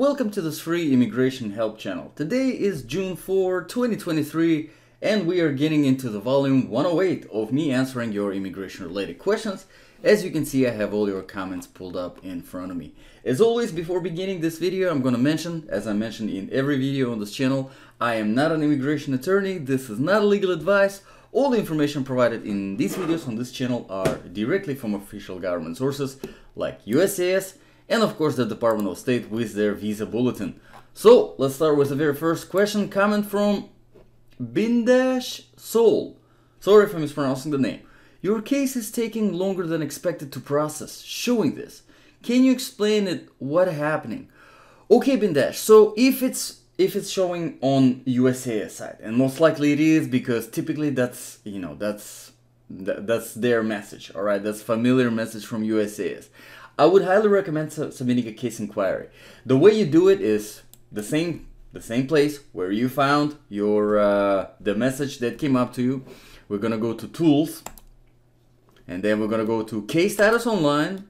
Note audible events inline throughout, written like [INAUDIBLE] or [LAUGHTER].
Welcome to this free immigration help channel. Today is June 4, 2023 and we are getting into the volume 108 of me answering your immigration related questions. As you can see I have all your comments pulled up in front of me. As always before beginning this video I'm going to mention, as I mentioned in every video on this channel, I am not an immigration attorney, this is not legal advice, all the information provided in these videos on this channel are directly from official government sources like USCIS and of course the Department of State with their visa bulletin. So let's start with the very first question comment from Bindash Soul. Sorry if I'm mispronouncing the name. Your case is taking longer than expected to process, showing this. Can you explain it what happening? Okay, Bindash. So if it's if it's showing on USCIS side, and most likely it is because typically that's you know that's that's their message. All right, that's familiar message from USCIS. I would highly recommend submitting a case inquiry. The way you do it is the same the same place where you found your uh, the message that came up to you. We're gonna go to tools and then we're gonna go to case status online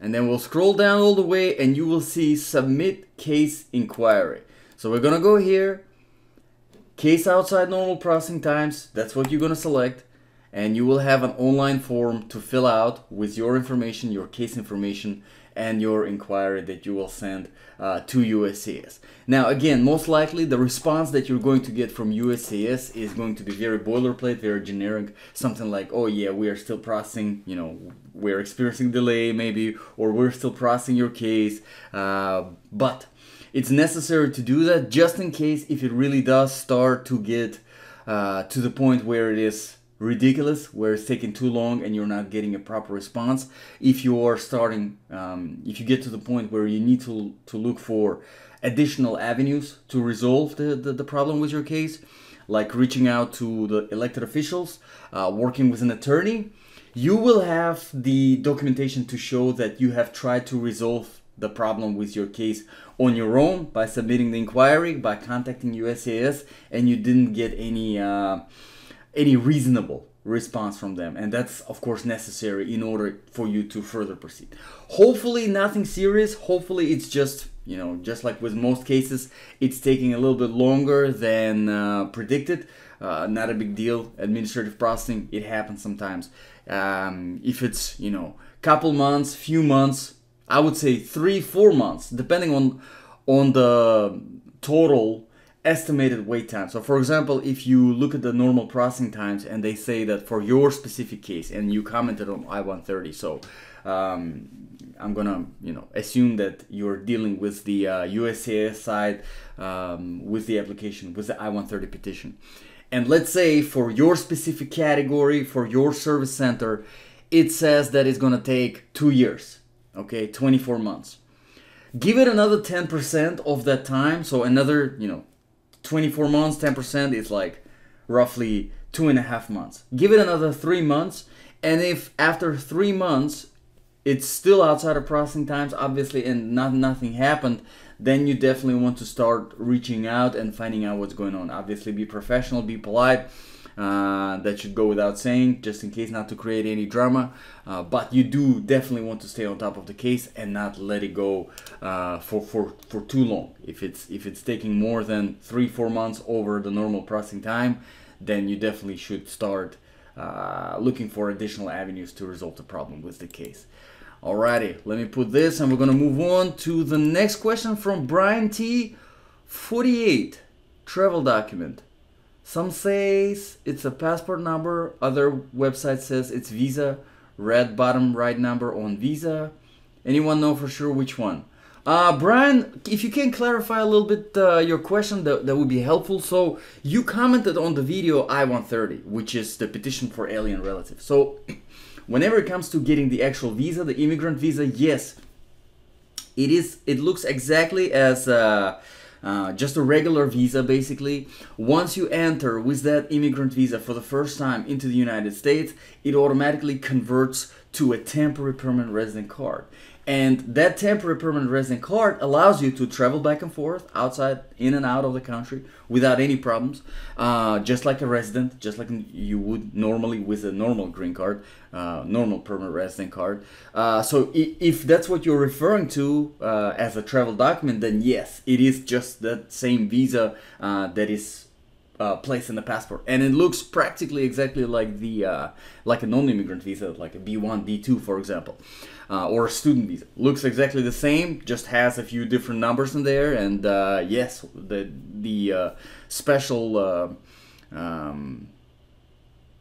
and then we'll scroll down all the way and you will see submit case inquiry. So we're gonna go here case outside normal processing times that's what you're gonna select and you will have an online form to fill out with your information, your case information, and your inquiry that you will send uh, to USCIS. Now, again, most likely the response that you're going to get from USCIS is going to be very boilerplate, very generic, something like, oh yeah, we are still processing, you know, we're experiencing delay maybe, or we're still processing your case, uh, but it's necessary to do that just in case if it really does start to get uh, to the point where it is ridiculous where it's taking too long and you're not getting a proper response. If you are starting um, if you get to the point where you need to to look for additional avenues to resolve the, the, the problem with your case like reaching out to the elected officials uh, working with an attorney you will have the documentation to show that you have tried to resolve the problem with your case on your own by submitting the inquiry by contacting usas and you didn't get any uh, any reasonable response from them and that's of course necessary in order for you to further proceed. Hopefully nothing serious. Hopefully it's just you know just like with most cases it's taking a little bit longer than uh, predicted. Uh, not a big deal. Administrative processing it happens sometimes. Um, if it's you know couple months few months i would say three four months depending on on the total estimated wait time. So for example, if you look at the normal processing times and they say that for your specific case and you commented on I-130, so um, I'm gonna you know assume that you're dealing with the uh, USCIS side um, with the application with the I-130 petition. And let's say for your specific category, for your service center, it says that it's gonna take two years, okay, 24 months. Give it another 10% of that time, so another, you know, 24 months, 10% is like roughly two and a half months. Give it another three months, and if after three months it's still outside of processing times, obviously, and not nothing happened, then you definitely want to start reaching out and finding out what's going on. Obviously, be professional, be polite. Uh, that should go without saying, just in case not to create any drama. Uh, but you do definitely want to stay on top of the case and not let it go uh, for, for, for too long. If it's if it's taking more than three four months over the normal processing time, then you definitely should start uh, looking for additional avenues to resolve the problem with the case. Alrighty, let me put this and we're gonna move on to the next question from Brian T. 48 travel document. Some says it's a passport number, other website says it's Visa, red bottom right number on Visa. Anyone know for sure which one? Uh, Brian, if you can clarify a little bit uh, your question, that, that would be helpful. So you commented on the video I-130, which is the petition for alien relatives. So [CLEARS THROAT] whenever it comes to getting the actual visa, the immigrant visa, yes, it is. It looks exactly as uh, uh, just a regular visa basically. Once you enter with that immigrant visa for the first time into the United States, it automatically converts to a temporary permanent resident card. And that temporary permanent resident card allows you to travel back and forth outside, in and out of the country without any problems, uh, just like a resident, just like you would normally with a normal green card, uh, normal permanent resident card. Uh, so if that's what you're referring to uh, as a travel document, then yes, it is just that same visa uh, that is uh, place in the passport, and it looks practically exactly like the uh, like a non-immigrant visa, like a B1, B2, for example, uh, or a student visa. Looks exactly the same, just has a few different numbers in there, and uh, yes, the the uh, special uh, um,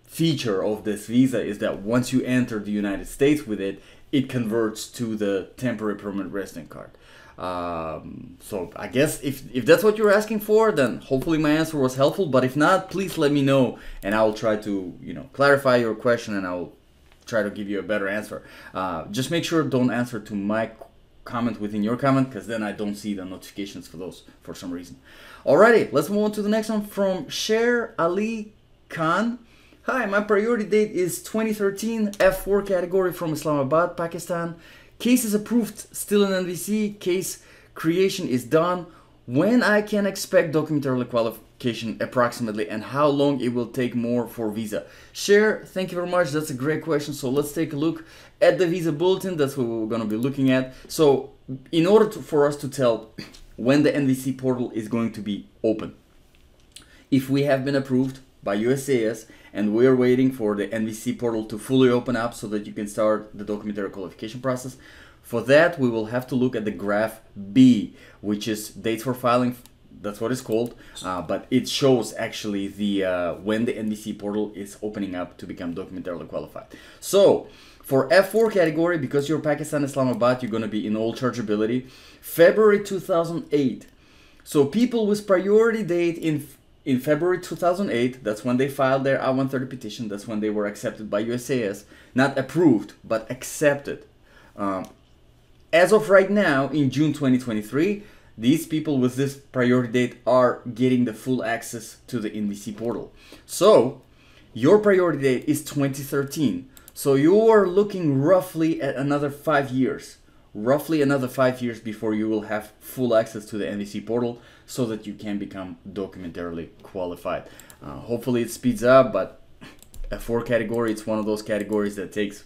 feature of this visa is that once you enter the United States with it, it converts to the temporary permanent resident card. Um, so I guess if, if that's what you're asking for, then hopefully my answer was helpful. But if not, please let me know, and I will try to you know clarify your question, and I will try to give you a better answer. Uh, just make sure don't answer to my comment within your comment, because then I don't see the notifications for those for some reason. Alrighty, let's move on to the next one from Sher Ali Khan. Hi, my priority date is 2013 F4 category from Islamabad, Pakistan. Case is approved, still in NVC. Case creation is done. When I can expect documentary qualification approximately and how long it will take more for visa. Sher, thank you very much. That's a great question. So let's take a look at the visa bulletin. That's what we're going to be looking at. So in order to, for us to tell when the NVC portal is going to be open, if we have been approved by USAS, and we're waiting for the NVC portal to fully open up so that you can start the documentary qualification process. For that, we will have to look at the graph B, which is dates for filing. That's what it's called, uh, but it shows actually the uh, when the NVC portal is opening up to become documentarily qualified. So for F4 category, because you're Pakistan Islamabad, you're going to be in all chargeability. February 2008. So people with priority date in in February 2008, that's when they filed their I-130 petition. That's when they were accepted by USCIS, not approved, but accepted. Um, as of right now, in June 2023, these people with this priority date are getting the full access to the NVC portal. So, your priority date is 2013. So you are looking roughly at another five years roughly another five years before you will have full access to the NVC portal so that you can become documentarily qualified. Uh, hopefully it speeds up, but F4 category, it's one of those categories that takes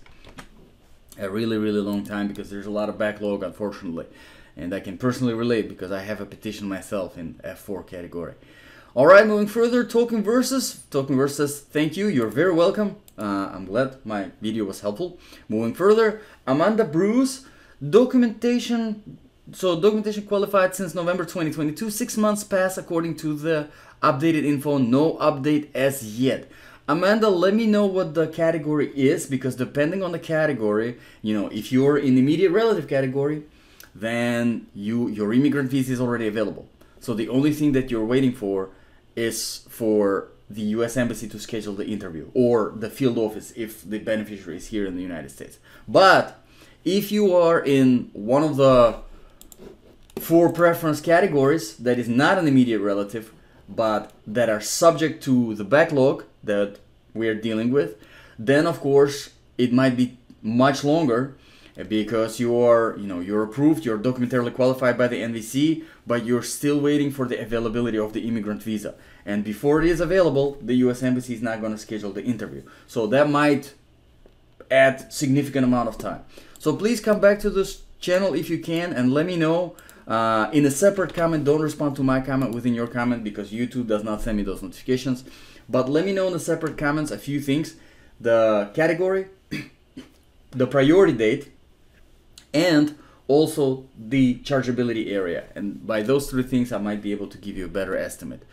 a really, really long time because there's a lot of backlog, unfortunately. And I can personally relate because I have a petition myself in F4 category. All right, moving further, Talking Versus. Talking Versus, thank you. You're very welcome. Uh, I'm glad my video was helpful. Moving further, Amanda Bruce. Documentation, so documentation qualified since November 2022. Six months passed according to the updated info. No update as yet. Amanda, let me know what the category is because depending on the category, you know, if you're in immediate relative category, then you your immigrant visa is already available. So the only thing that you're waiting for is for the US embassy to schedule the interview or the field office if the beneficiary is here in the United States. But if you are in one of the four preference categories that is not an immediate relative, but that are subject to the backlog that we are dealing with, then of course it might be much longer uh, because you are, you know, you're approved, you're documentarily qualified by the NVC, but you're still waiting for the availability of the immigrant visa. And before it is available, the US Embassy is not going to schedule the interview. So that might add significant amount of time. So please come back to this channel if you can and let me know uh, in a separate comment. Don't respond to my comment within your comment because YouTube does not send me those notifications. But let me know in the separate comments a few things. The category, [COUGHS] the priority date, and also the chargeability area. And by those three things, I might be able to give you a better estimate.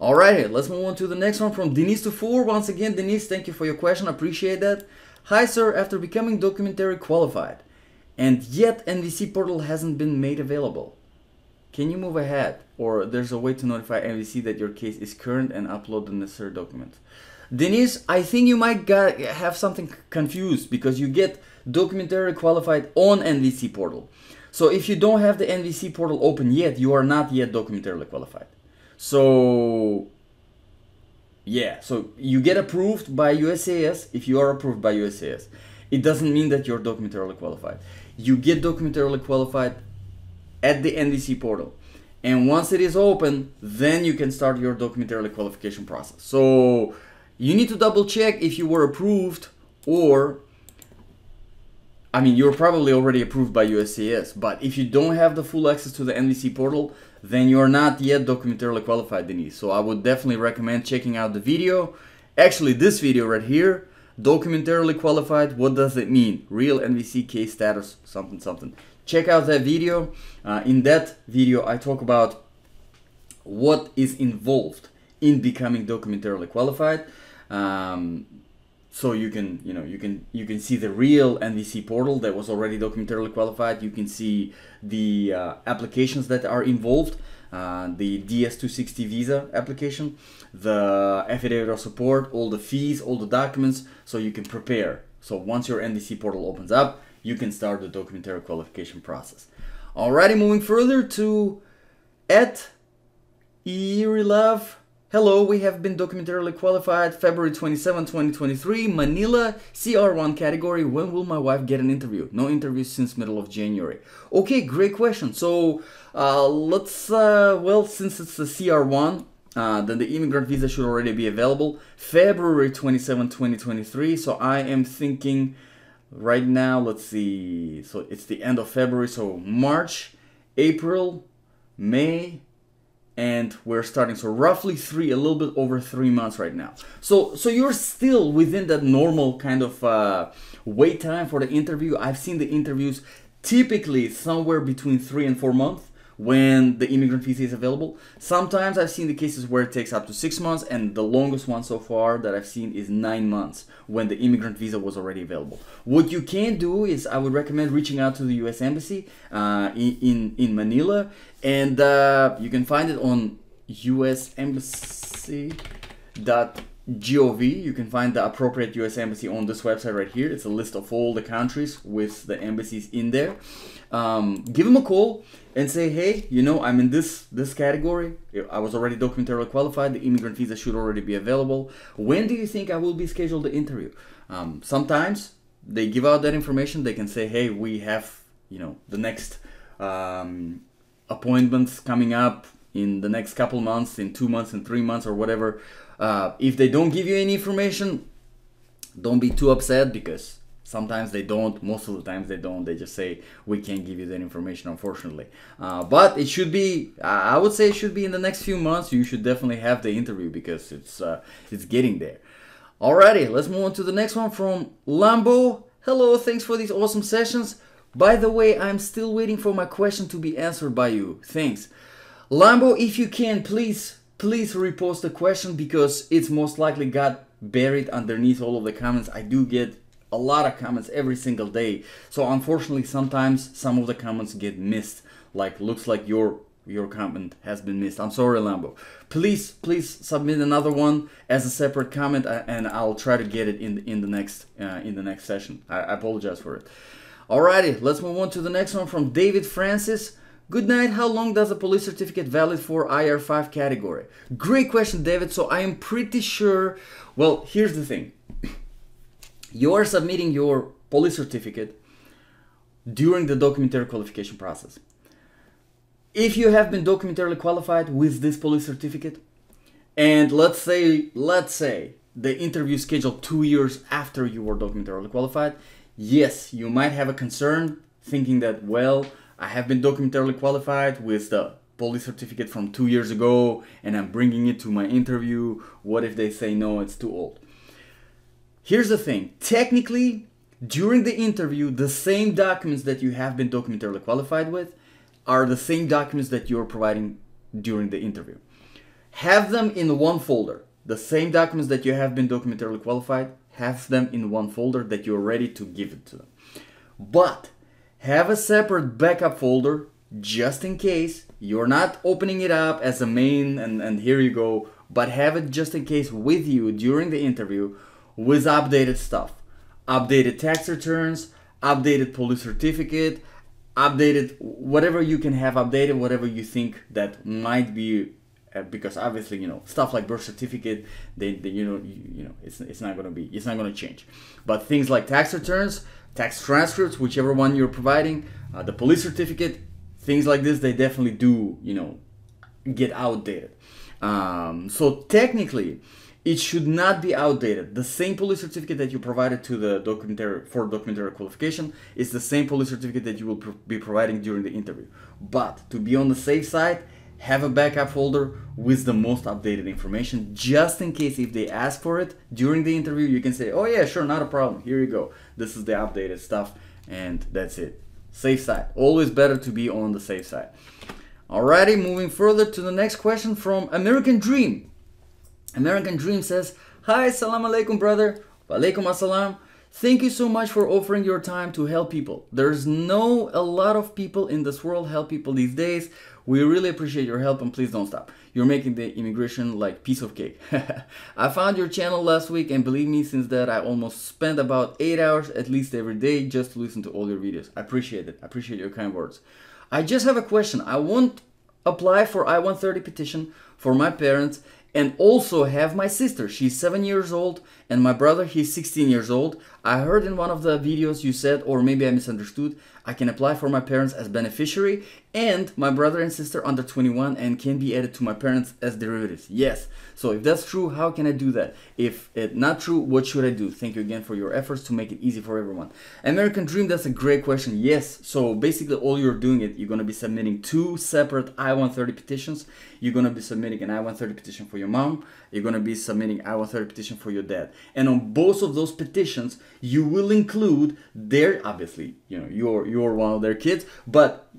Alright, let's move on to the next one from Denise to four. Once again, Denise, thank you for your question. I Appreciate that. Hi sir, after becoming documentary qualified, and yet NVC portal hasn't been made available. Can you move ahead? Or there's a way to notify NVC that your case is current and upload the necessary documents. Denise, I think you might got, have something confused because you get documentary qualified on NVC portal. So if you don't have the NVC portal open yet, you are not yet documentarily qualified. So yeah, so you get approved by USAS if you are approved by USAS. it doesn't mean that you're documentarily qualified. You get documentarily qualified at the NVC portal. And once it is open, then you can start your documentarily qualification process. So you need to double check if you were approved or I mean, you're probably already approved by USCIS, but if you don't have the full access to the NVC portal, then you're not yet documentarily qualified, Denise. So I would definitely recommend checking out the video. Actually, this video right here, documentarily qualified, what does it mean? Real NVC case status, something, something. Check out that video. Uh, in that video, I talk about what is involved in becoming documentarily qualified. Um, so you can you know you can you can see the real NVC portal that was already documentarily qualified. You can see the uh, applications that are involved, uh, the DS260 visa application, the affidavit of support, all the fees, all the documents, so you can prepare. So once your NVC portal opens up, you can start the documentary qualification process. Alrighty, moving further to at Erie Love Hello, we have been documentarily qualified February 27, 2023, Manila, CR1 category. When will my wife get an interview? No interviews since middle of January. Okay, great question. So, uh, let's, uh, well, since it's the CR1, uh, then the immigrant visa should already be available February 27, 2023. So I am thinking right now, let's see, so it's the end of February, so March, April, May, and we're starting so roughly three a little bit over three months right now. So so you're still within that normal kind of uh, wait time for the interview. I've seen the interviews typically somewhere between three and four months when the immigrant visa is available. Sometimes I've seen the cases where it takes up to six months, and the longest one so far that I've seen is nine months when the immigrant visa was already available. What you can do is I would recommend reaching out to the U.S. Embassy uh, in, in Manila, and uh, you can find it on usembassy.gov. You can find the appropriate U.S. Embassy on this website right here. It's a list of all the countries with the embassies in there. Um, give them a call and say, hey, you know, I'm in this this category. I was already documentarily qualified. The immigrant visa should already be available. When do you think I will be scheduled the interview? Um, sometimes they give out that information. They can say, hey, we have, you know, the next um, appointments coming up in the next couple months, in two months, in three months, or whatever. Uh, if they don't give you any information, don't be too upset because sometimes they don't most of the times they don't. They just say we can't give you that information unfortunately. Uh, but it should be i would say it should be in the next few months. You should definitely have the interview because it's uh, it's getting there. Alrighty let's move on to the next one from lambo. Hello thanks for these awesome sessions. By the way i'm still waiting for my question to be answered by you. Thanks lambo if you can please please repost the question because it's most likely got buried underneath all of the comments i do get a lot of comments every single day. So unfortunately, sometimes some of the comments get missed. Like looks like your your comment has been missed. I'm sorry, Lambo. Please, please submit another one as a separate comment, uh, and I'll try to get it in the, in the next uh, in the next session. I, I apologize for it. Alrighty, let's move on to the next one from David Francis. Good night. How long does a police certificate valid for IR5 category? Great question, David. So I am pretty sure. Well, here's the thing [CLEARS THROAT] you are submitting your police certificate during the documentary qualification process. If you have been documentarily qualified with this police certificate, and let's say, let's say the interview scheduled two years after you were documentarily qualified, yes, you might have a concern thinking that, well, I have been documentarily qualified with the police certificate from two years ago and I'm bringing it to my interview. What if they say no, it's too old? Here's the thing technically, during the interview, the same documents that you have been documentarily qualified with are the same documents that you're providing during the interview. Have them in one folder. The same documents that you have been documentarily qualified, have them in one folder that you're ready to give it to them. But have a separate backup folder just in case you're not opening it up as a main and, and here you go, but have it just in case with you during the interview with updated stuff. Updated tax returns, updated police certificate, updated whatever you can have updated, whatever you think that might be uh, because obviously you know stuff like birth certificate they, they you know you, you know it's, it's not going to be it's not going to change but things like tax returns tax transcripts whichever one you're providing uh, the police certificate things like this they definitely do you know get outdated um, so technically it should not be outdated. The same police certificate that you provided to the documentary for documentary qualification is the same police certificate that you will be providing during the interview. But to be on the safe side, have a backup folder with the most updated information just in case if they ask for it during the interview you can say oh yeah sure not a problem. Here you go. This is the updated stuff and that's it. Safe side. Always better to be on the safe side. Alrighty moving further to the next question from american dream. American dream says hi salam alaikum brother. Walaikum assalam Thank you so much for offering your time to help people. There's no a lot of people in this world help people these days. We really appreciate your help and please don't stop. You're making the immigration like piece of cake. [LAUGHS] I found your channel last week and believe me, since that I almost spent about 8 hours at least every day just to listen to all your videos. I appreciate it. I appreciate your kind words. I just have a question. I won't apply for I-130 petition for my parents and also have my sister. She's 7 years old and my brother, he's 16 years old. I heard in one of the videos you said, or maybe I misunderstood, I can apply for my parents as beneficiary and my brother and sister under 21 and can be added to my parents as derivatives. Yes. So if that's true, how can I do that? If it's not true, what should I do? Thank you again for your efforts to make it easy for everyone. American Dream, that's a great question. Yes. So basically all you're doing it, you're going to be submitting two separate I-130 petitions. You're going to be submitting an I-130 petition for your mom. You're going to be submitting I-130 petition for your dad. And on both of those petitions, you will include their, obviously, you know, your, your you're one of their kids, but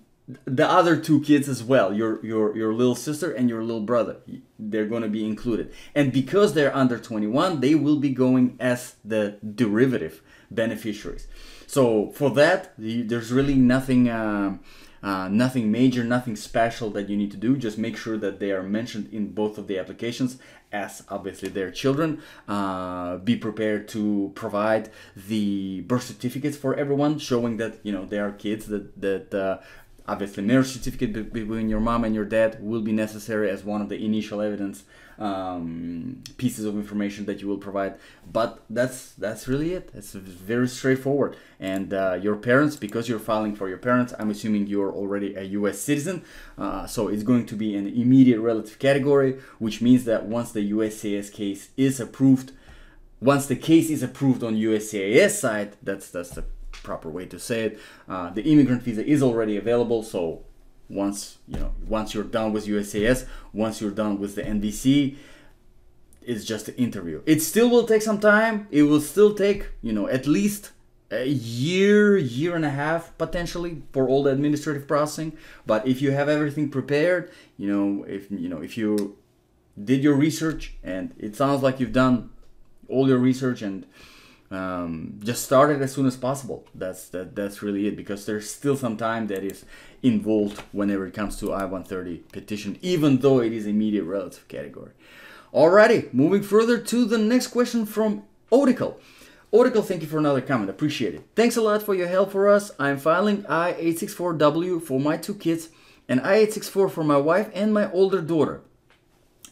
the other two kids as well, your your your little sister and your little brother, they're going to be included. And because they're under 21, they will be going as the derivative beneficiaries. So for that, there's really nothing. Uh, uh, nothing major, nothing special that you need to do. Just make sure that they are mentioned in both of the applications as obviously their children. Uh, be prepared to provide the birth certificates for everyone, showing that you know they are kids. That that uh, obviously marriage certificate between your mom and your dad will be necessary as one of the initial evidence um, pieces of information that you will provide. But that's that's really it. It's very straightforward. And uh, your parents, because you're filing for your parents, I'm assuming you're already a U.S. citizen, uh, so it's going to be an immediate relative category, which means that once the USCIS case is approved, once the case is approved on USCIS side, that's that's the proper way to say it. Uh, the immigrant visa is already available, so once you know once you're done with USAS, once you're done with the NVC, it's just an interview. It still will take some time. It will still take you know at least a year, year and a half potentially for all the administrative processing. But if you have everything prepared, you know if you know if you did your research and it sounds like you've done all your research and um, just start it as soon as possible. That's that. That's really it because there's still some time that is involved whenever it comes to I-130 petition, even though it is immediate relative category. Alrighty, moving further to the next question from Odical. Odical, thank you for another comment. Appreciate it. Thanks a lot for your help for us. I'm filing I-864W for my two kids and I-864 for my wife and my older daughter.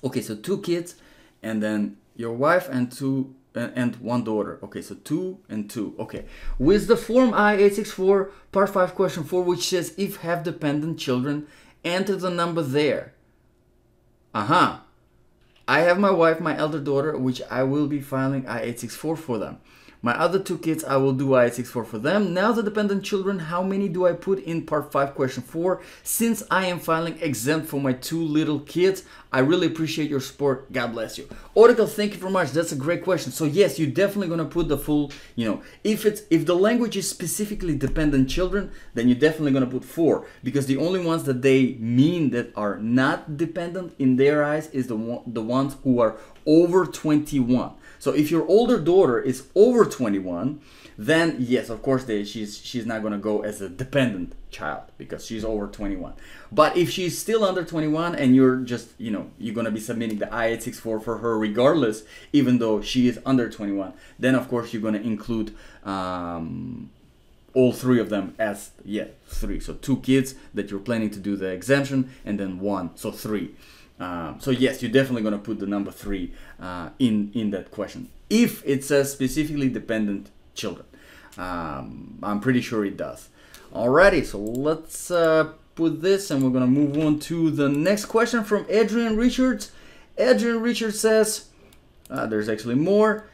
Okay, so two kids and then your wife and two and one daughter. Okay, so two and two. Okay, with the form I-864 part 5 question 4 which says if have dependent children, enter the number there. Uh-huh. I have my wife, my elder daughter, which I will be filing I-864 for them. My other two kids, I will do I-864 for them. Now the dependent children, how many do I put in part 5 question 4? Since I am filing exempt for my two little kids, I really appreciate your support. God bless you. Oracle, thank you very much. That's a great question. So yes, you're definitely gonna put the full, you know, if it's if the language is specifically dependent children, then you're definitely gonna put four because the only ones that they mean that are not dependent in their eyes is the the ones who are over 21. So if your older daughter is over 21, then yes, of course, they, she's she's not gonna go as a dependent child because she's over 21. But if she's still under 21 and you're just you know you're gonna be submitting the I-864 for her regardless, even though she is under 21, then of course you're gonna include um, all three of them as yeah three. So two kids that you're planning to do the exemption, and then one, so three. Um, so yes, you're definitely gonna put the number three uh, in in that question if it says specifically dependent children. Um, I'm pretty sure it does. Alrighty, so let's uh, put this and we're gonna move on to the next question from Adrian Richards. Adrian Richards says, uh, there's actually more.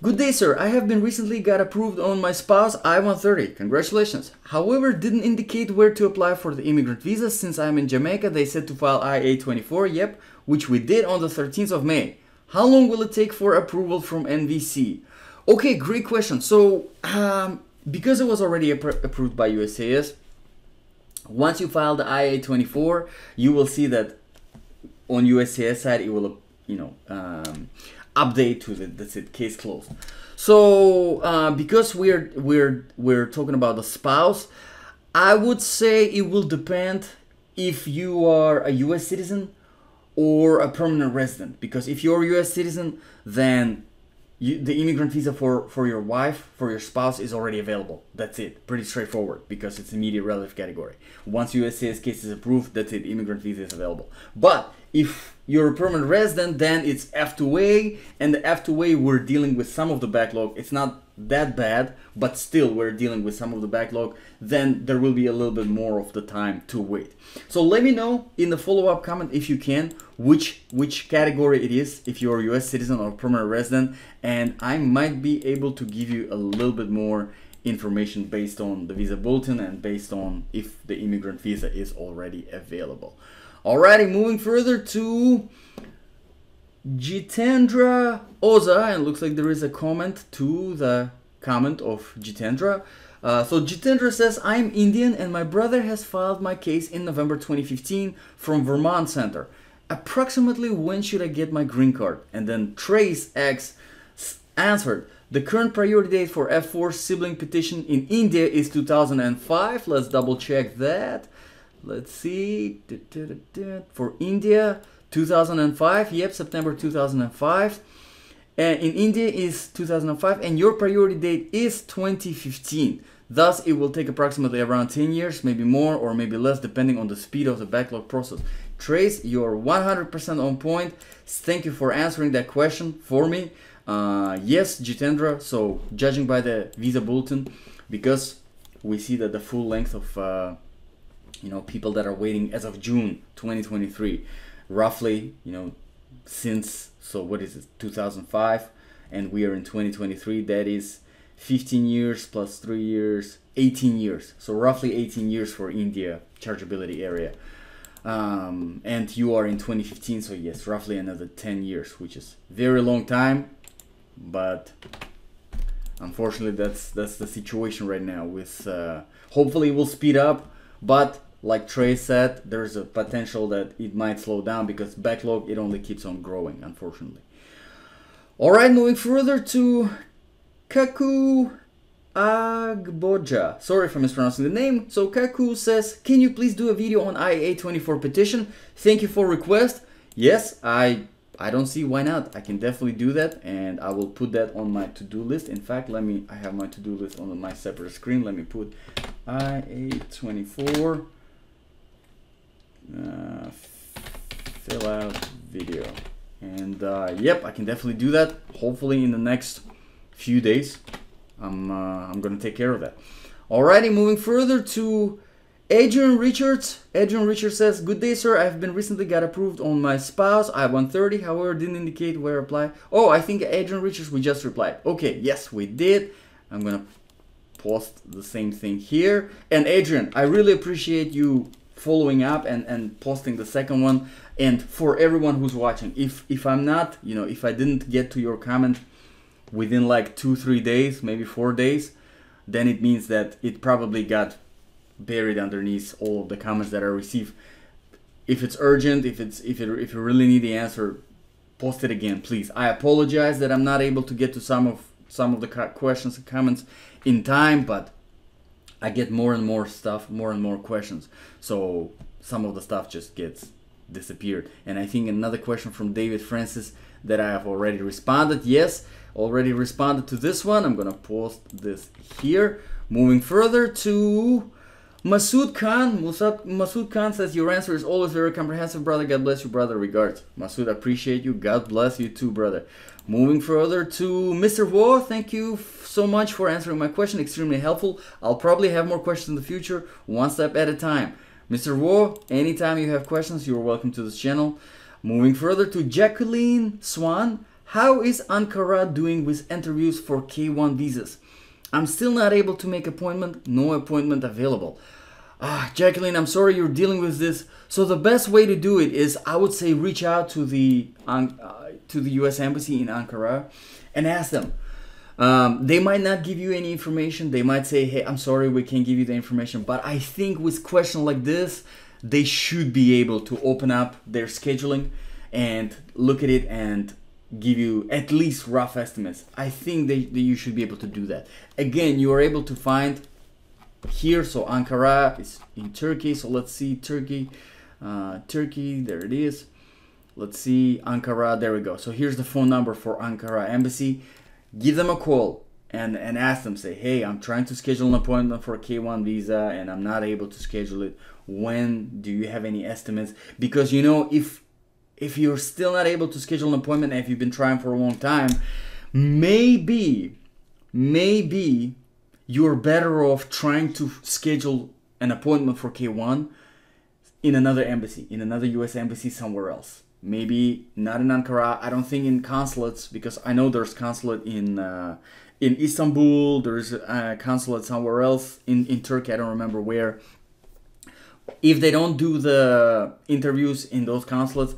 Good day, sir. I have been recently got approved on my spouse I-130. Congratulations. However, didn't indicate where to apply for the immigrant visa since I'm in Jamaica. They said to file I-824, yep, which we did on the 13th of May. How long will it take for approval from NVC? Okay, great question. So, um, because it was already approved by USCIS, once you file the I-824, you will see that on USCIS side, it will, you know, um, update to the that's it case closed so uh, because we're we're we're talking about the spouse i would say it will depend if you are a us citizen or a permanent resident because if you're a us citizen then you, the immigrant visa for, for your wife, for your spouse is already available. That's it. Pretty straightforward because it's immediate relative category. Once USCIS case is approved, that's it. Immigrant visa is available. But if you're a permanent resident, then it's F2A, and the F2A we're dealing with some of the backlog. It's not that bad, but still we're dealing with some of the backlog. Then there will be a little bit more of the time to wait. So let me know in the follow-up comment if you can which which category it is if you're a US citizen or permanent resident and I might be able to give you a little bit more information based on the visa bulletin and based on if the immigrant visa is already available. Alrighty, moving further to Jitendra Oza, and looks like there is a comment to the comment of Jitendra. Uh, so Jitendra says, I'm Indian and my brother has filed my case in November 2015 from Vermont Center. Approximately when should I get my green card? And then Trace X answered, the current priority date for F4 sibling petition in India is 2005. Let's double check that. Let's see. For India, 2005. Yep, September 2005. And in India is 2005 and your priority date is 2015. Thus, it will take approximately around 10 years, maybe more or maybe less, depending on the speed of the backlog process. Trace, you're 100% on point. Thank you for answering that question for me. Uh, yes, Jitendra, so judging by the visa bulletin, because we see that the full length of uh, you know people that are waiting as of June 2023 roughly you know since so what is it 2005 and we are in 2023 that is 15 years plus 3 years 18 years. So roughly 18 years for India chargeability area. Um, and you are in 2015 so yes roughly another 10 years which is very long time. But unfortunately that's that's the situation right now with uh, hopefully it will speed up but like Trace said, there's a potential that it might slow down because backlog, it only keeps on growing, unfortunately. All right, moving further to Kaku Agboja. Sorry for mispronouncing the name. So Kaku says, can you please do a video on I-824 petition? Thank you for request. Yes, I I don't see why not. I can definitely do that and I will put that on my to-do list. In fact, let me, I have my to-do list on my separate screen. Let me put I-824 uh, fill out video. And uh, yep I can definitely do that. Hopefully in the next few days I'm, uh, I'm gonna take care of that. Alrighty moving further to Adrian Richards. Adrian Richards says good day sir. I've been recently got approved on my spouse. I-130 however didn't indicate where apply. Oh I think Adrian Richards we just replied. Okay yes we did. I'm gonna post the same thing here. And Adrian I really appreciate you following up and, and posting the second one. And for everyone who's watching, if if I'm not, you know, if I didn't get to your comment within like two, three days, maybe four days, then it means that it probably got buried underneath all of the comments that I receive. If it's urgent, if it's if it, if you really need the answer, post it again, please. I apologize that I'm not able to get to some of some of the questions and comments in time, but I get more and more stuff, more and more questions. So some of the stuff just gets disappeared. And I think another question from David Francis that I have already responded. Yes, already responded to this one. I'm gonna post this here. Moving further to Masood Khan, Masood, Masood Khan says your answer is always very comprehensive, brother. God bless you, brother. Regards, Masood. Appreciate you. God bless you too, brother. Moving further to Mr. War, thank you so much for answering my question. Extremely helpful. I'll probably have more questions in the future, one step at a time. Mr. War, anytime you have questions, you're welcome to this channel. Moving further to Jacqueline Swan, how is Ankara doing with interviews for K1 visas? I'm still not able to make appointment, no appointment available. Ah, Jacqueline, I'm sorry you're dealing with this. So the best way to do it is, I would say, reach out to the uh, to the U.S. embassy in Ankara and ask them. Um, they might not give you any information. They might say, "Hey, I'm sorry, we can't give you the information." But I think with question like this, they should be able to open up their scheduling and look at it and give you at least rough estimates. I think that, that you should be able to do that. Again, you are able to find here. So Ankara is in Turkey. So let's see Turkey, uh, Turkey. There it is. Let's see Ankara. There we go. So here's the phone number for Ankara embassy. Give them a call and and ask them. Say, hey, I'm trying to schedule an appointment for a K1 visa and I'm not able to schedule it. When do you have any estimates? Because you know if if you're still not able to schedule an appointment if you've been trying for a long time, maybe maybe you're better off trying to schedule an appointment for K1 in another embassy, in another US embassy somewhere else. Maybe not in Ankara. I don't think in consulates because I know there's consulate in uh, in Istanbul. There's a consulate somewhere else in in Turkey. I don't remember where. If they don't do the interviews in those consulates,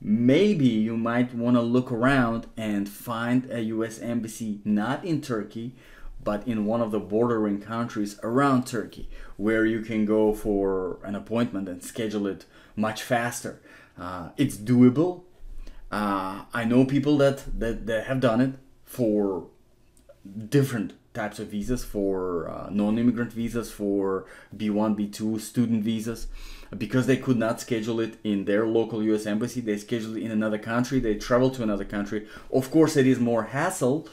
maybe you might want to look around and find a US embassy not in Turkey but in one of the bordering countries around Turkey, where you can go for an appointment and schedule it much faster. Uh, it's doable. Uh, I know people that, that, that have done it for different types of visas, for uh, non immigrant visas, for B1, B2 student visas. Because they could not schedule it in their local US embassy, they scheduled it in another country, they travel to another country. Of course, it is more hassle,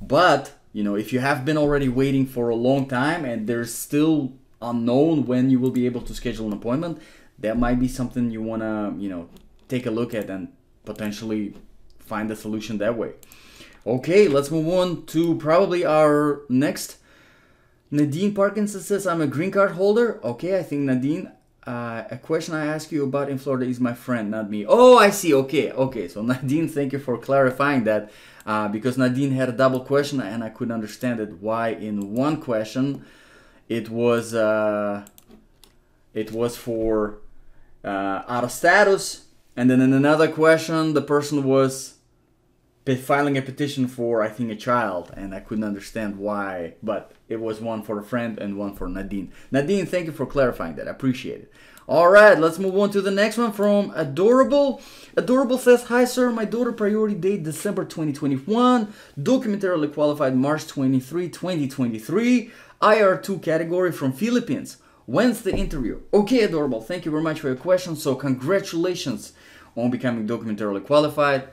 but you know if you have been already waiting for a long time and there's still unknown when you will be able to schedule an appointment that might be something you want to you know take a look at and potentially find a solution that way. Okay let's move on to probably our next. Nadine parkinson says i'm a green card holder. Okay i think nadine uh, a question I ask you about in Florida is my friend, not me. Oh, I see. Okay, okay. So [LAUGHS] Nadine, thank you for clarifying that uh, because Nadine had a double question and I couldn't understand it. Why in one question it was uh, it was for uh, out of status, and then in another question the person was filing a petition for I think a child, and I couldn't understand why. But it was one for a friend and one for Nadine. Nadine, thank you for clarifying that. I appreciate it. All right, let's move on to the next one from Adorable. Adorable says, Hi, sir. My daughter priority date December 2021. Documentarily qualified March 23, 2023. IR2 category from Philippines. When's the interview? Okay, Adorable. Thank you very much for your question. So, congratulations on becoming documentarily qualified.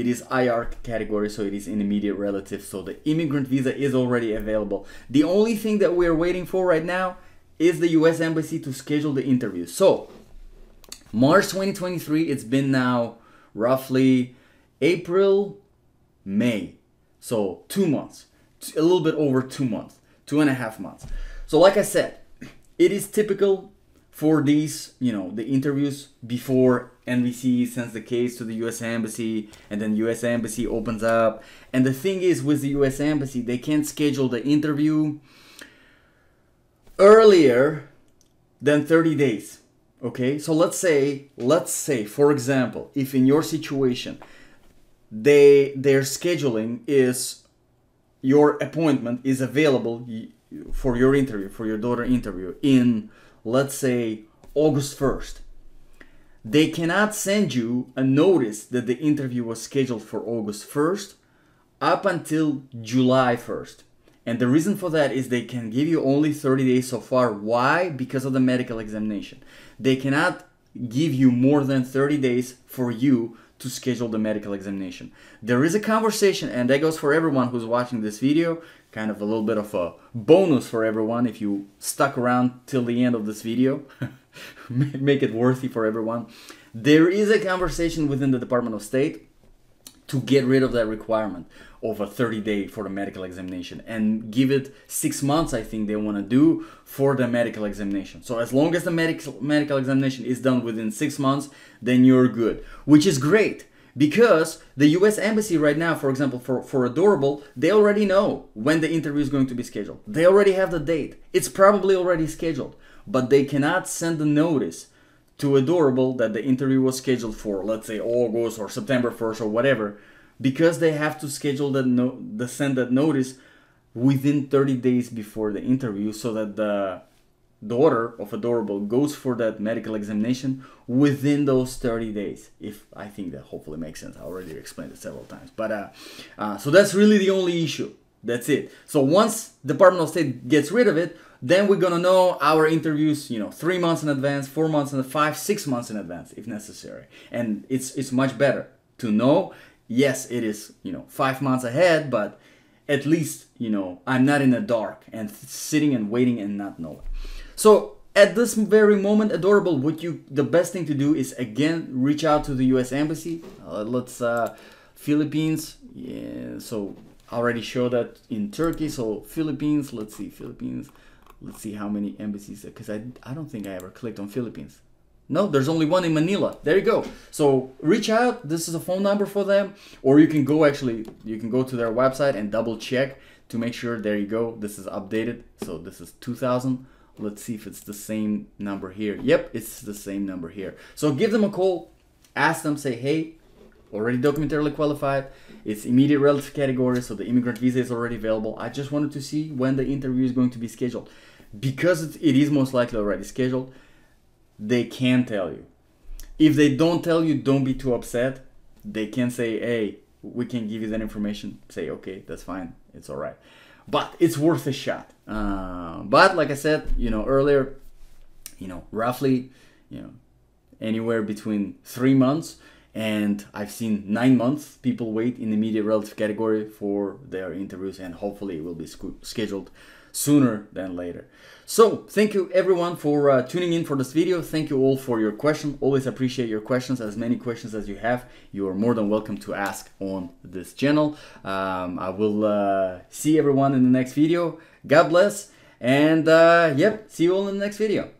It is IR category, so it is an immediate relative. So, the immigrant visa is already available. The only thing that we're waiting for right now is the US Embassy to schedule the interview. So, March 2023, it's been now roughly April, May. So, two months, a little bit over two months, two and a half months. So, like I said, it is typical for these, you know, the interviews before NVC sends the case to the US Embassy and then US Embassy opens up. And the thing is with the US Embassy, they can't schedule the interview earlier than 30 days. Okay, so let's say, let's say, for example, if in your situation, they their scheduling is your appointment is available for your interview for your daughter interview in let's say August 1st they cannot send you a notice that the interview was scheduled for August 1st up until July 1st and the reason for that is they can give you only 30 days so far. Why? Because of the medical examination. They cannot give you more than 30 days for you to schedule the medical examination. There is a conversation, and that goes for everyone who's watching this video. Kind of a little bit of a bonus for everyone if you stuck around till the end of this video. [LAUGHS] [LAUGHS] Make it worthy for everyone. There is a conversation within the Department of State to get rid of that requirement of a 30 day for the medical examination and give it six months i think they want to do for the medical examination. So as long as the medical medical examination is done within six months then you're good which is great because the us embassy right now for example for, for adorable they already know when the interview is going to be scheduled. They already have the date. It's probably already scheduled but they cannot send a notice to adorable that the interview was scheduled for let's say august or september 1st or whatever because they have to schedule no the send that notice within 30 days before the interview so that the daughter of adorable goes for that medical examination within those 30 days if i think that hopefully makes sense. I already explained it several times but uh, uh, so that's really the only issue. That's it. So once department of state gets rid of it then we're gonna know our interviews you know three months in advance four months in five six months in advance if necessary and it's it's much better to know yes, it is, you know, five months ahead, but at least, you know, I'm not in the dark and sitting and waiting and not knowing. So at this very moment, adorable, what you, the best thing to do is again, reach out to the U.S. Embassy. Uh, let's, uh, Philippines, yeah, so already showed that in Turkey. So Philippines, let's see, Philippines. Let's see how many embassies, because I, I don't think I ever clicked on Philippines. No, there's only one in Manila. There you go. So reach out. This is a phone number for them, or you can go actually. You can go to their website and double check to make sure. There you go. This is updated. So this is 2000. Let's see if it's the same number here. Yep, it's the same number here. So give them a call. Ask them. Say, hey, already documentarily qualified. It's immediate relative category, so the immigrant visa is already available. I just wanted to see when the interview is going to be scheduled. Because it is most likely already scheduled, they can tell you. If they don't tell you, don't be too upset. They can say, hey, we can give you that information. Say, okay, that's fine. It's all right. But it's worth a shot. Uh, but like I said, you know, earlier, you know, roughly, you know, anywhere between three months and I've seen nine months people wait in the immediate relative category for their interviews, and hopefully it will be scheduled sooner than later. So thank you everyone for uh, tuning in for this video. Thank you all for your question. Always appreciate your questions. As many questions as you have, you are more than welcome to ask on this channel. Um, I will uh, see everyone in the next video. God bless. And uh, yep, see you all in the next video.